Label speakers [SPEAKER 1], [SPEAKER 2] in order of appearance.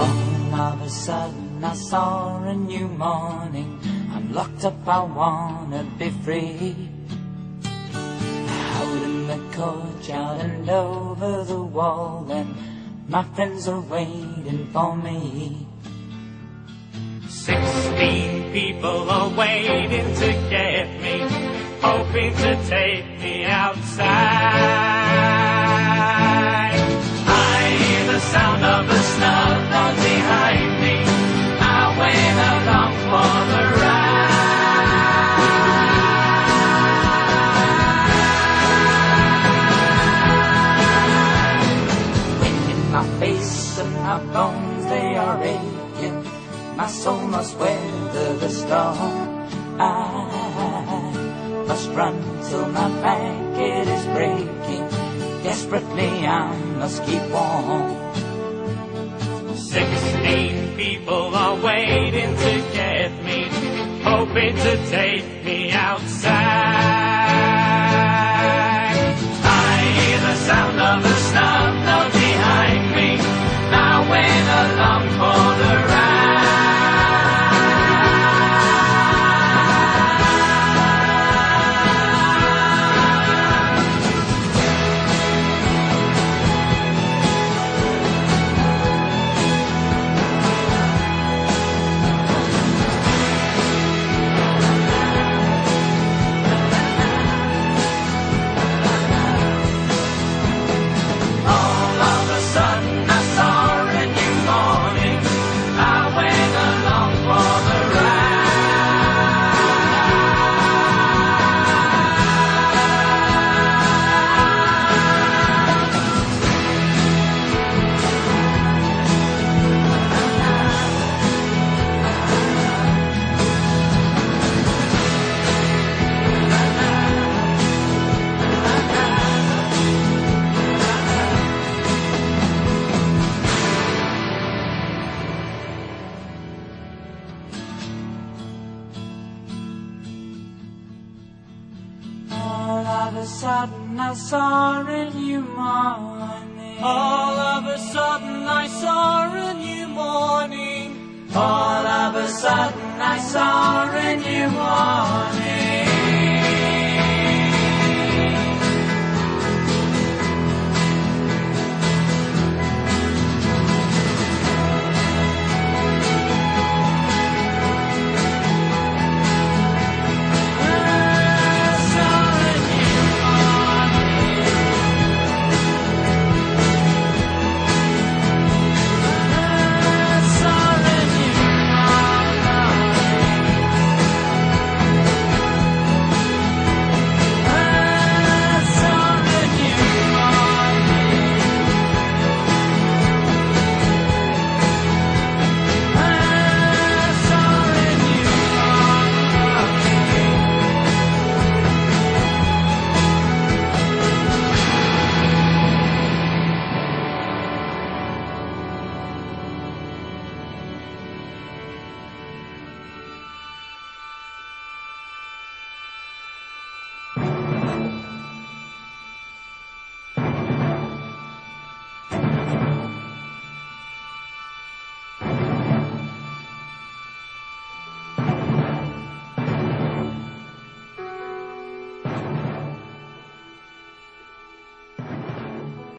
[SPEAKER 1] All of a sudden I saw a new morning. I'm locked up, I wanna be free. Out in the courtyard and over the wall, and my friends are waiting for me.
[SPEAKER 2] Sixteen people are waiting to get me, hoping to take
[SPEAKER 1] bones, they are aching. My soul must weather the storm. I must run till my blanket is breaking. Desperately, I must keep warm.
[SPEAKER 2] Sixteen people are waiting to get me, hoping to take me outside.
[SPEAKER 1] Of a sudden I saw a new morning.
[SPEAKER 2] All of a sudden I saw a new morning.
[SPEAKER 1] All of a sudden I saw a new morning.